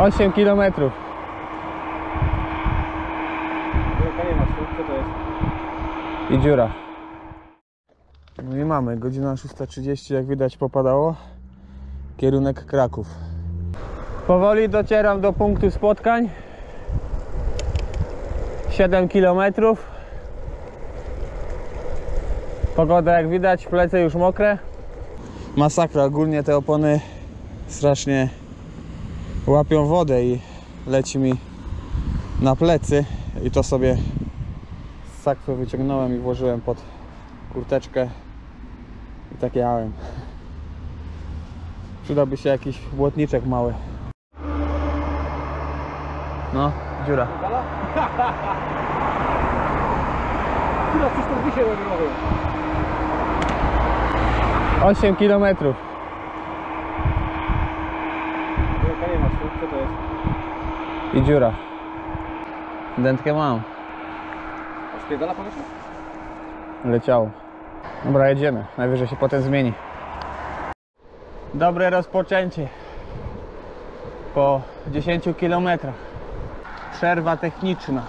8 kilometrów. Wielka nie masz tu, co to jest? i dziura. No i mamy, godzina 6.30, jak widać popadało. Kierunek Kraków. Powoli docieram do punktu spotkań. 7 km. Pogoda jak widać, plece już mokre. Masakra, ogólnie te opony strasznie łapią wodę i leci mi na plecy i to sobie z sakwy wyciągnąłem i włożyłem pod kurteczkę i tak jałem. Przydałby się jakiś błotniczek mały. No, dziura. Dzisiaj robiło. 8 kilometrów. Nie masz tu, co to jest? i dziura. Dętkę mam. A spierdala powietrze? Leciało. Dobra, jedziemy. Najwyżej się potem zmieni. Dobre rozpoczęcie. Po 10 kilometrach. Przerwa techniczna.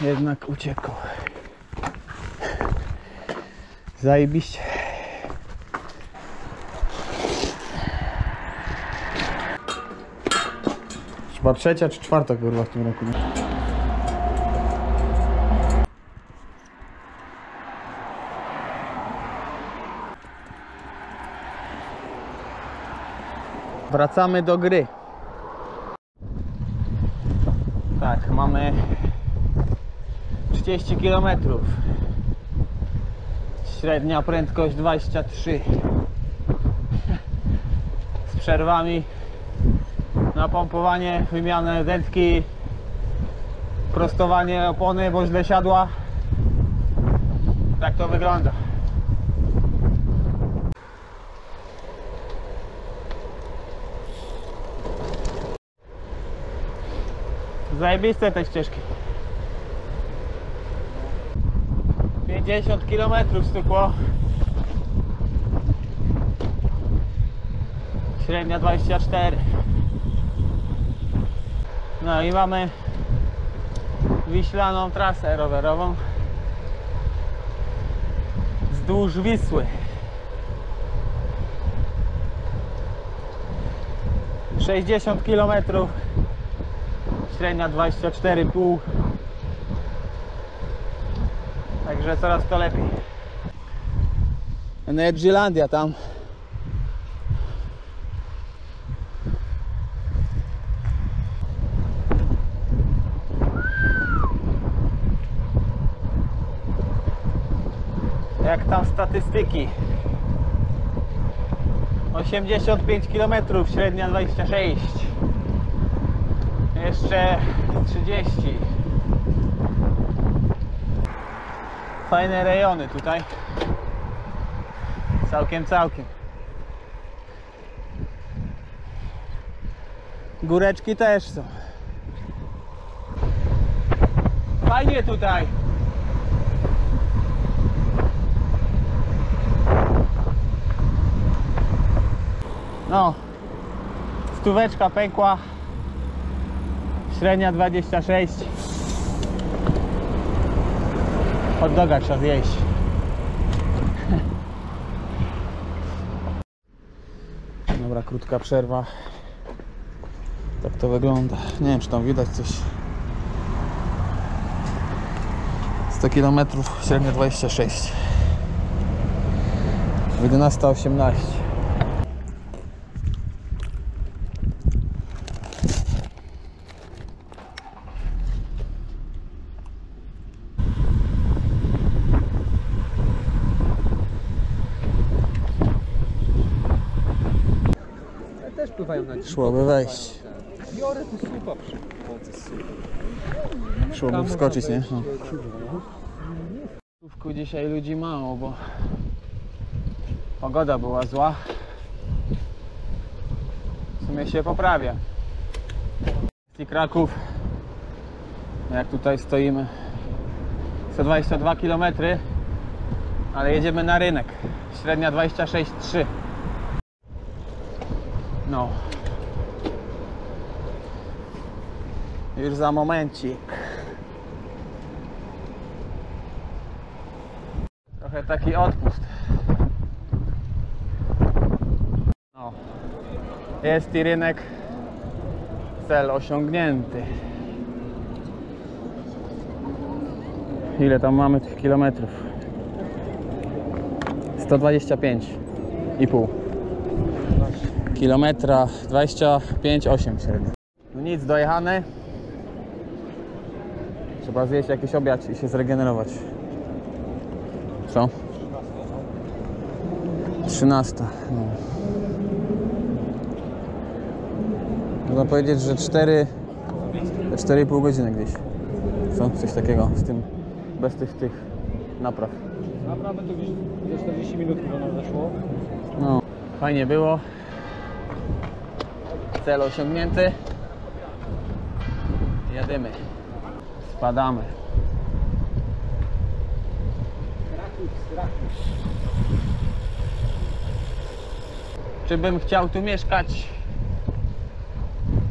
Jednak uciekł. Zajebiście. Chyba trzecia czy czwarta kurwa w tym roku. Wracamy do gry. Tak, mamy 30 km. Średnia prędkość 23. Z przerwami na pompowanie, wymianę dętki, prostowanie opony, bo źle siadła. Tak to wygląda. Zajebiste te ścieżki. 50 km stukło. Średnia 24. No i mamy wiślaną trasę rowerową wzdłuż Wisły. 60 km, średnia 24,5. Także coraz to lepiej. Energylandia tam. Jak tam statystyki? 85 km, średnia 26. Jeszcze 30. Fajne rejony tutaj. Całkiem, całkiem. Góreczki też są. Fajnie tutaj. No, stóweczka pękła, średnia 26. Hot doga trzeba zjeść. Dobra, krótka przerwa. Tak to wygląda. Nie wiem, czy tam widać coś. 100 km, średnia 26. 11.18. Też pływają na dziś. Szłoby wejść. Biorę to słupa przy Szłoby wskoczyć, nie? No. W dzisiaj ludzi mało, bo pogoda była zła. W sumie się poprawia. I Kraków, jak tutaj stoimy, 122 km, Ale jedziemy na rynek. Średnia 26,3. No. Już za momencik. Trochę taki odpust. No. Jest i rynek. Cel osiągnięty. Ile tam mamy tych kilometrów? 125 i pół. Kilometra 25,8 średnio. No nic, dojechane. Trzeba zjeść jakiś obiad i się zregenerować. Co? 13. No. Można powiedzieć, że 4 4,5 godziny gdzieś. Co? Coś takiego z tym bez tych tych napraw. Naprawdę to gdzieś ze 40 minut chyba nam zeszło. Fajnie było. Cel osiągnięty. Jadymy. Spadamy. Czy bym chciał tu mieszkać?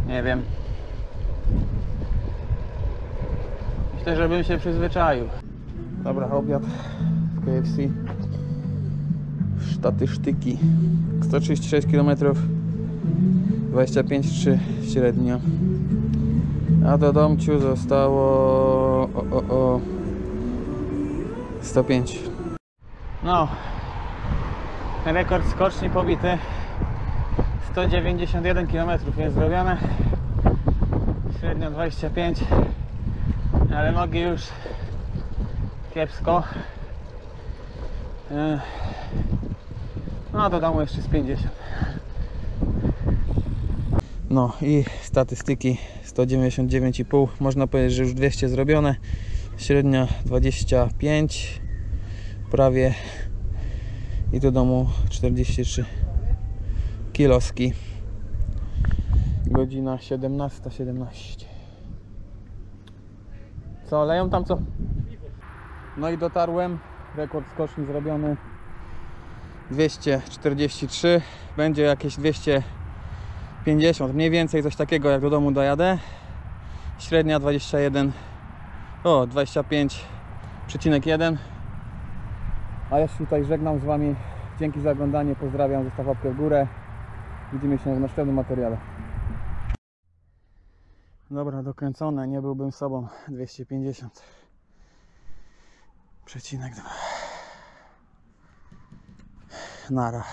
Nie wiem. Myślę, że bym się przyzwyczaił. Dobra, obiad w KFC. Statystyki. 136 km 25,3 średnio. A do domciu zostało o, o, o 105. No, rekord skoczni pobity. 191 km jest zrobione. Średnio 25. Ale nogi już kiepsko. Ech. No do domu jeszcze z 50. No i statystyki 199,5. Można powiedzieć, że już 200 zrobione. Średnia 25 prawie i do domu 43 kiloski. Godzina 17.17. Co, leją tam co? No i dotarłem. Rekord skoczni zrobiony. 243. Będzie jakieś 250. Mniej więcej coś takiego jak do domu dojadę. Średnia 21. O, 25,1. A ja się tutaj żegnam z Wami. Dzięki za oglądanie. Pozdrawiam. Zostaw łapkę w górę. Widzimy się w następnym materiale. Dobra, dokręcone. Nie byłbym sobą. 250. Przecinek 2. нара.